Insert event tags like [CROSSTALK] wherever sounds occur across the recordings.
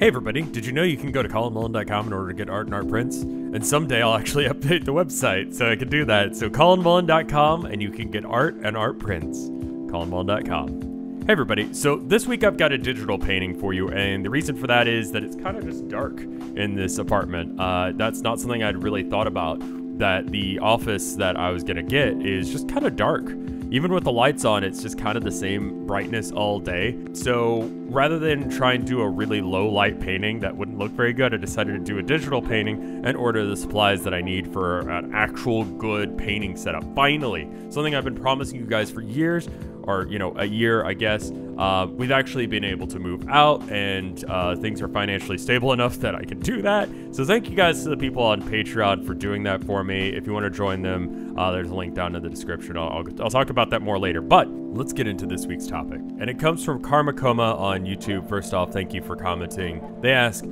Hey everybody, did you know you can go to colinmullin.com in order to get art and art prints? And someday I'll actually [LAUGHS] update the website so I can do that. So colinmullin.com and you can get art and art prints. colinmullin.com. Hey everybody, so this week I've got a digital painting for you, and the reason for that is that it's kind of just dark in this apartment. Uh, that's not something I'd really thought about, that the office that I was gonna get is just kind of dark. Even with the lights on, it's just kind of the same brightness all day. So rather than try and do a really low light painting that wouldn't look very good, I decided to do a digital painting and order the supplies that I need for an actual good painting setup. Finally, something I've been promising you guys for years, or you know, a year, I guess. Uh, we've actually been able to move out, and uh, things are financially stable enough that I can do that. So thank you guys to the people on Patreon for doing that for me. If you want to join them, uh, there's a link down in the description. I'll, I'll, I'll talk about that more later. But let's get into this week's topic, and it comes from Karma Coma on YouTube. First off, thank you for commenting. They ask.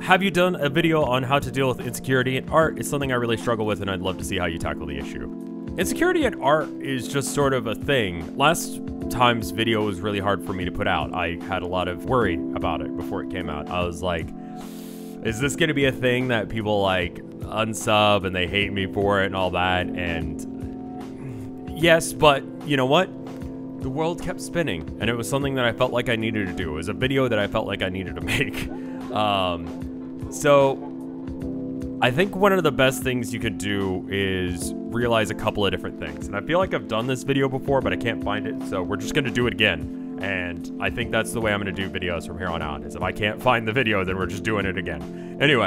Have you done a video on how to deal with insecurity in art? It's something I really struggle with, and I'd love to see how you tackle the issue. Insecurity in art is just sort of a thing. Last time's video was really hard for me to put out. I had a lot of worry about it before it came out. I was like, is this going to be a thing that people like unsub and they hate me for it and all that? And yes, but you know what? The world kept spinning and it was something that I felt like I needed to do. It was a video that I felt like I needed to [LAUGHS] make. Um, so I think one of the best things you could do is realize a couple of different things. And I feel like I've done this video before, but I can't find it. So we're just going to do it again. And I think that's the way I'm going to do videos from here on out. Is if I can't find the video, then we're just doing it again. Anyway,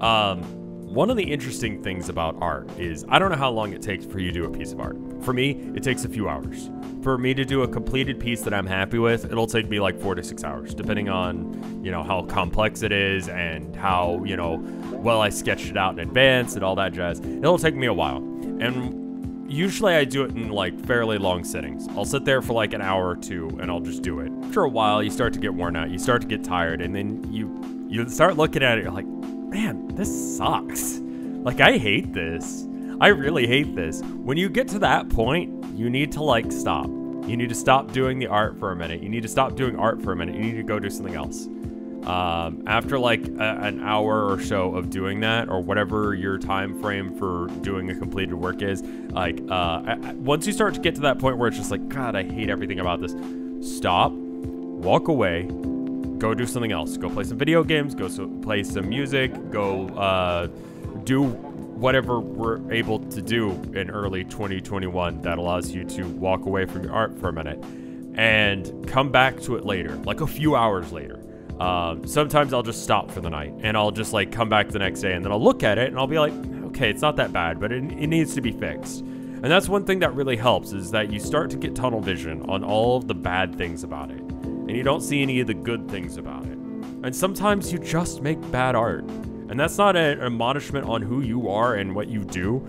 um, one of the interesting things about art is I don't know how long it takes for you to do a piece of art. For me, it takes a few hours. For me to do a completed piece that I'm happy with, it'll take me like four to six hours, depending on, you know, how complex it is and how, you know, well I sketched it out in advance and all that jazz. It'll take me a while. And usually I do it in like fairly long sittings. I'll sit there for like an hour or two and I'll just do it. After a while, you start to get worn out, you start to get tired, and then you you start looking at it, you're like, man, this sucks. Like I hate this. I really hate this. When you get to that point, you need to like stop. You need to stop doing the art for a minute. You need to stop doing art for a minute. You need to go do something else. Um, after like a, an hour or so of doing that, or whatever your time frame for doing a completed work is, like uh, once you start to get to that point where it's just like, God, I hate everything about this. Stop, walk away, go do something else. Go play some video games. Go so, play some music. Go uh, do whatever we're able to do in early 2021 that allows you to walk away from your art for a minute and come back to it later, like a few hours later. Um, sometimes I'll just stop for the night and I'll just like come back the next day and then I'll look at it and I'll be like, okay, it's not that bad, but it, it needs to be fixed. And that's one thing that really helps is that you start to get tunnel vision on all of the bad things about it and you don't see any of the good things about it. And sometimes you just make bad art. And that's not an admonishment on who you are and what you do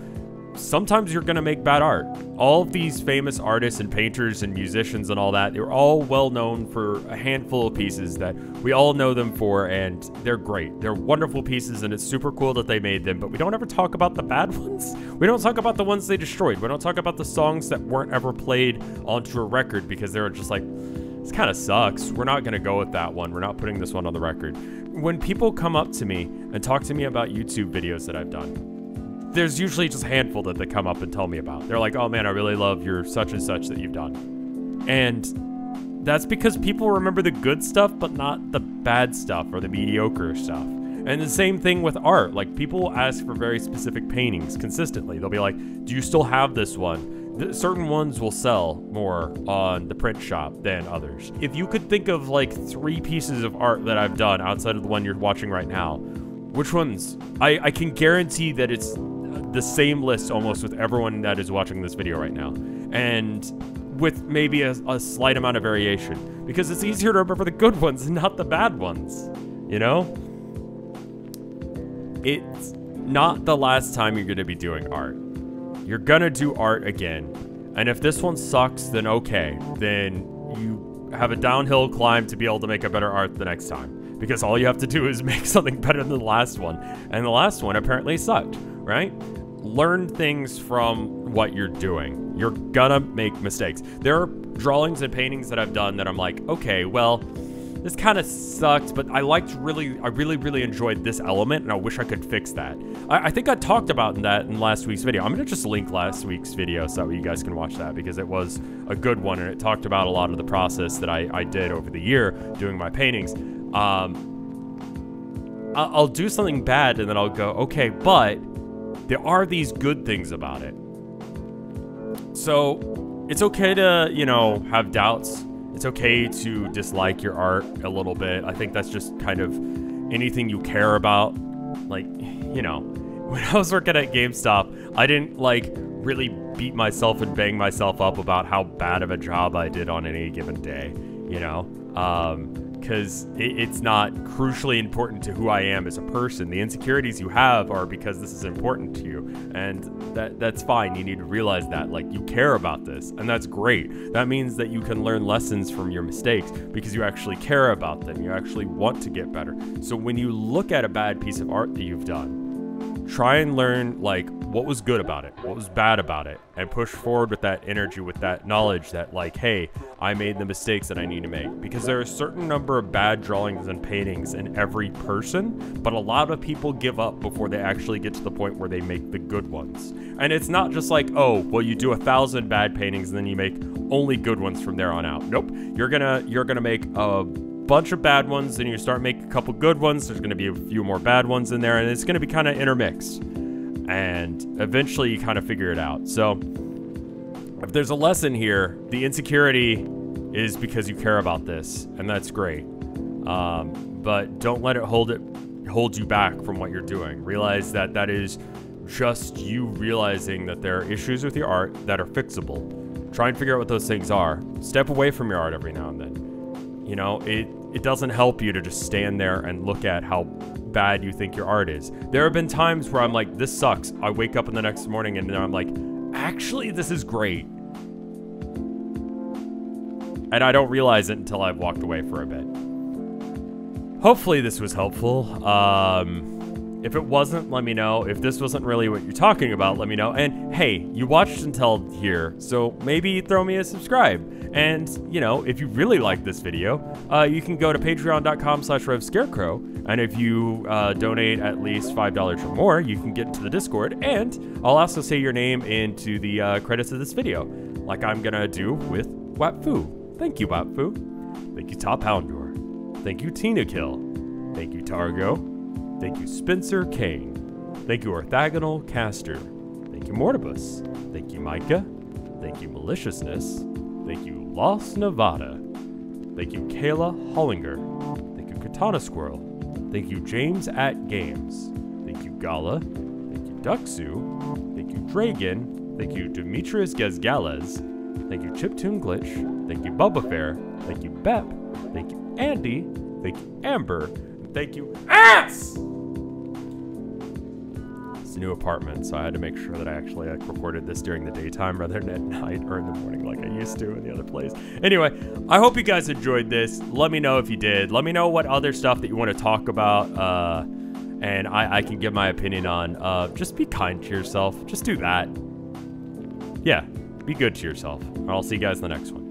sometimes you're to make bad art. All of these famous artists and painters and musicians and all that, they're all well known for a handful of pieces that we all know them for, and they're great. They're wonderful pieces, and it's super cool that they made them, but we don't ever talk about the bad [LAUGHS] ones. We don't talk about the ones they destroyed. We don't talk about the songs that weren't ever played onto a record because they were just like, this kind of sucks. We're not going to go with that one. We're not putting this one on the record. When people come up to me and talk to me about YouTube videos that I've done, there's usually just a handful that they come up and tell me about. They're like, oh man, I really love your such and such that you've done. And that's because people remember the good stuff, but not the bad stuff or the mediocre stuff. And the same thing with art. Like, people ask for very specific paintings consistently. They'll be like, do you still have this one? Certain ones will sell more on the print shop than others. If you could think of like three pieces of art that I've done outside of the one you're watching right now, which ones? I, I can guarantee that it's the same list almost with everyone that is watching this video right now. And with maybe a, a, slight amount of variation. Because it's easier to remember the good ones and not the bad ones. You know? It's not the last time you're going to be doing art. You're to do art again. And if this one sucks, then okay. Then you have a downhill climb to be able to make a better art the next time. Because all you have to do is [LAUGHS] make something better than the last one. And the last one apparently sucked, right? learn things from what you're doing. You're gonna make mistakes. There are drawings and paintings that I've done that I'm like, okay, well, this kind of sucked, but I liked really, I really, really enjoyed this element, and I wish I could fix that. I, I think I talked about that in last week's video. I'm gonna just link last week's video so you guys can watch that because it was a good one, and it talked about a lot of the process that I, I did over the year doing my paintings. Um, I'll do something bad, and then I'll go, okay, but there are these good things about it. So it's okay to, you know, have doubts it's okay to dislike your art a little bit. I think that's just kind of anything you care about. Like, you know, [LAUGHS] when I was working at GameStop, I didn't like really beat myself and bang myself up about how bad of a job I did on any given day, you know? Um, because it, it's not crucially important to who I am as a person. The insecurities you have are because this is important to you, and that that's fine. You need to realize that, like, you care about this, and that's great. That means that you can learn lessons from your mistakes because you actually care about them. You actually want to get better. So when you look at a bad piece of art that you've done, try and learn like what was good about it, what was bad about it, and push forward with that energy, with that knowledge that like, hey, I made the mistakes that I need to make. Because there are a certain number of bad drawings and paintings in every person, but a lot of people give up before they actually get to the point where they make the good ones. And it's not just like, oh, well, you do a thousand bad paintings and then you make only good ones from there on out. Nope, you're gonna you're gonna make a bunch of bad ones, and you start making a couple good ones. There's going to be a few more bad ones in there, and it's going to be kind of intermixed. And eventually, you kind of figure it out. So, if there's a lesson here, the insecurity is because you care about this, and that's great. Um, but don't let it hold it hold you back from what you're doing. Realize that that is just you realizing that there are issues with your art that are fixable. Try and figure out what those things are. Step away from your art every now and then. You know, it it doesn't help you to just stand there and look at how bad you think your art is. There have been times where I'm like, this sucks. I wake up in the next morning and I'm like, actually, this is great. And I don't realize it until I've walked away for a bit. Hopefully this was helpful. Um, if it wasn't, let me know. If this wasn't really what you're talking about, let me know. And hey, you watched until here, so maybe throw me a subscribe. And, you know, if you really like this video, uh, you can go to patreon.com slash revscarecrow. And if you uh, donate at least $5 or more, you can get into the Discord. And I'll also say your name into the uh, credits of this video, like I'm to do with Wapfu. Thank you, Wapfu. Thank you, Top Houndor. Thank you, Tina Kill. Thank you, Targo. Thank you, Spencer Kane. Thank you, Orthogonal Caster. Thank you, Mortibus. Thank you, Micah. Thank you, Maliciousness. Thank you, Lost Nevada. Thank you, Kayla Hollinger. Thank you, Katana Squirrel. Thank you, James at Games. Thank you, Gala. Thank you, Duxu. Thank you, Dragon. Thank you, Demetrius Gazgales. Thank you, Chiptune Glitch. Thank you, Bubba Fair. Thank you, Bep. Thank you, Andy. Thank you, Amber. Thank you, Ants! New apartment, so I had to make sure that I actually like, recorded this during the daytime rather than at [LAUGHS] night or in the morning like I used to in the other place. Anyway, I hope you guys enjoyed this. Let me know if you did. Let me know what other stuff that you want to talk about. Uh, and I, I, can give my opinion on. Uh, just be kind to yourself. Just do that. Yeah, be good to yourself. I'll see you guys in the next one.